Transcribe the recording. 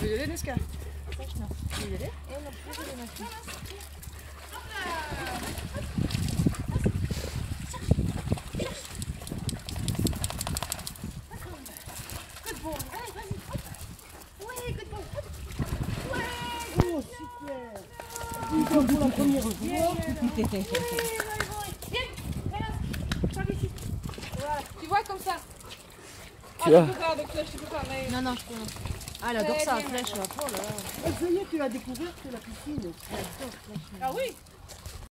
Wil je dit eens kijken? Wil je dit? Good boy, Oh. Comme la première fois tu vois. Je peux pas avec flèche, tu peux pas, mais... Non, non, je peux pas. Ah, elle adore ça, la flèche, là. Oh là là. Ça y est, tu l'as découvert, que la piscine. Ah oui